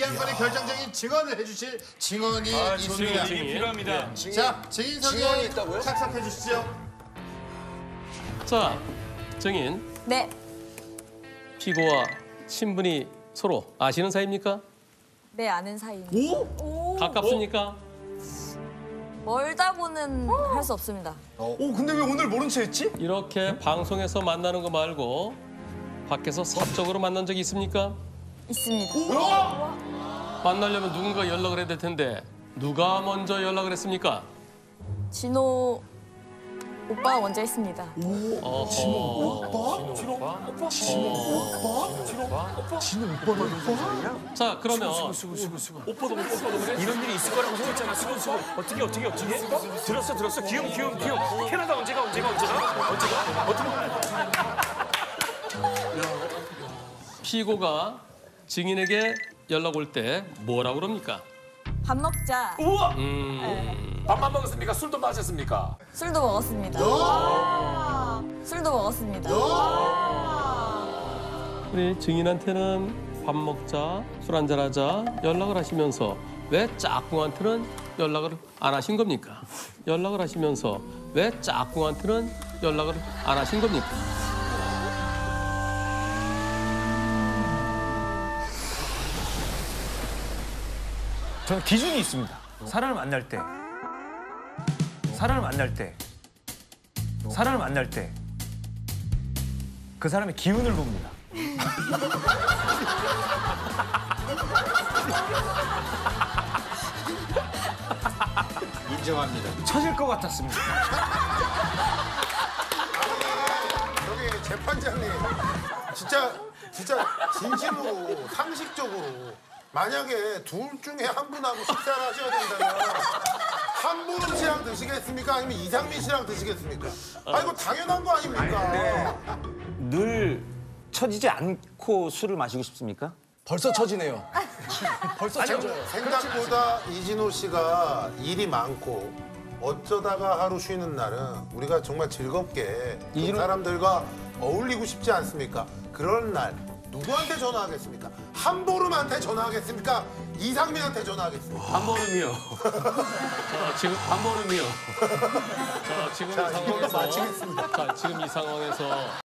이 양반의 결정적인 증언을 해주실 증언이 아, 있습니다. 증인 필요합니다. 자, 증인석에 착석해 주시죠. 자, 증인 네, 피고와 친분이 서로 아시는 사이입니까? 네 아는 사이입니다. 가깝습니까? 멀다고는 할 수 없습니다. 오, 근데 왜 오늘 모른 체 했지? 이렇게 방송에서 만나는 거 말고 밖에서 사적으로 만난 적이 있습니까? 있습니다. 만나려면 누군가 연락을 해야 될 텐데 누가 먼저 연락을 했습니까? 진호 오빠 가 먼저 했습니다. 어허. 자 그러면 이런 일이 있을 거라고 생각했잖아. 수고 수고. 어떻게 어떻게 어떻게? 들었어 들었어. 기움 기움 기움. 캐나다 언제가 언제가 언제가 언제가 어떻게? 피고가 증인에게 연락 올 때 뭐라고 그럽니까? 밥 먹자. 우와. 음, 밥만 먹었습니까? 술도 마셨습니까? 술도 먹었습니다. 술도 먹었습니다. 우리 증인한테는 밥 먹자, 술 한잔 하자 연락을 하시면서 왜 짝꿍한테는 연락을 안 하신 겁니까? 연락을 하시면서 왜 짝꿍한테는 연락을 안 하신 겁니까? 저는 기준이 있습니다. 사람을 만날 때, 사람을 만날 때, 사람을 만날 때, 그 사람의 기운을 봅니다. 인정합니다. 처질 것 같았습니다. 저기 재판장님 진짜 진짜 진심으로 상식적으로 만약에 둘 중에 한 분하고 식사를 하셔야 된다면 한 분은 씨랑 드시겠습니까? 아니면 이상민 씨랑 드시겠습니까? 아 이거 당연한 거 아닙니까? 늘 처지지 않고 술을 마시고 싶습니까? 벌써 처지네요. 벌써 처져요. 생각보다 이진호 씨가 일이 많고 어쩌다가 하루 쉬는 날은 우리가 정말 즐겁게 그 이진호- 사람들과 어울리고 싶지 않습니까? 그런 날 누구한테 전화하겠습니까? 한보름한테 전화하겠습니까? 이상민한테 전화하겠습니까? 한 번은요. 자, 지금. 자, 지금 이 상황에서 마치겠습니다. 자, 지금 이 상황에서